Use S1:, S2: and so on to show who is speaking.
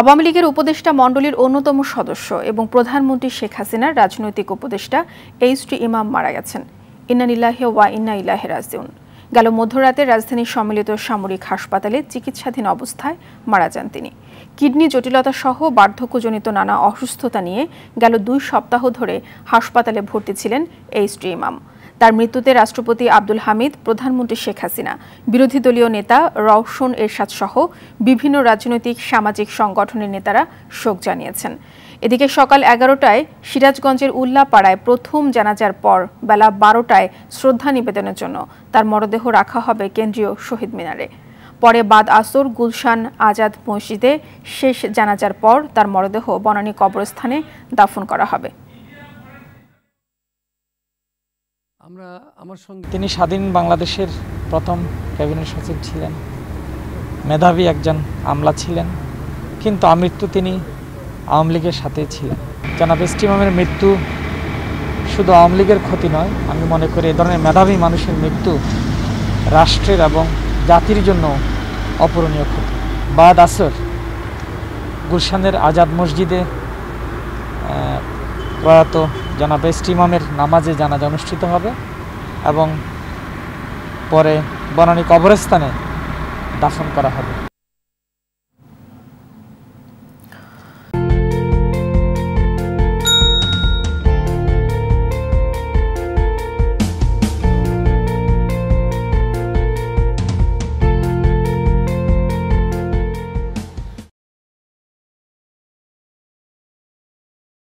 S1: আওয়ামী লীগের উপদেষ্টা মণ্ডলীর অন্যতম সদস্য এবং প্রধানমন্ত্রী শেখ হাসিনার রাজনৈতিক উপদেষ্টা এইচ টি ইমাম মারা গেছেন। ইন্নানিল্লাহে ওয়া ইন্না ইলাহে রাজিউন। গেল মধ্যরাতে রাজধানীর সম্মিলিত সামরিক হাসপাতালে চিকিৎসাধীন অবস্থায় মারা যান তিনি। কিডনি জটিলতা সহ বার্ধক্যজনিত নানা অসুস্থতা নিয়ে গেল দুই সপ্তাহ ধরে হাসপাতালে ভর্তি ছিলেন এইচ টি ইমাম। তার মৃত্যুতে রাষ্ট্রপতি আব্দুল হামিদ, প্রধানমন্ত্রী শেখ হাসিনা, বিরোধী দলীয় নেতা রওশন এরশাদ সহ বিভিন্ন রাজনৈতিক, সামাজিক সংগঠনের নেতারা শোক জানিয়েছেন। এদিকে সকাল এগারোটায় সিরাজগঞ্জের উল্লাপাড়ায় প্রথম জানাজার পর বেলা বারোটায় শ্রদ্ধা নিবেদনের জন্য তার মরদেহ রাখা হবে কেন্দ্রীয় শহীদ মিনারে। পরে বাদ আসর, গুলশান, আজাদ মসজিদে শেষ জানাজার পর তার মরদেহ বনানী কবরস্থানে দাফন করা হবে।
S2: আমরা আমার সঙ্গে তিনি স্বাধীন বাংলাদেশের প্রথম ক্যাবিনেট সচিব ছিলেন। মেধাবী একজন আমলা ছিলেন, কিন্তু আমৃত্যু তিনি আওয়ামী লীগের সাথেই ছিলেন। জানাব ইস্টিমামের মৃত্যু শুধু আওয়ামী লীগের ক্ষতি নয়, আমি মনে করি এ ধরনের মেধাবী মানুষের মৃত্যু রাষ্ট্রের এবং জাতির জন্য অপূরণীয় ক্ষতি। বাদ আসর, গুলশানের আজাদ মসজিদে প্রয়াত জনাব ইমামের নামাজে জানাজা অনুষ্ঠিত হবে এবং পরে বনানী কবরস্থানে দাফন করা হবে।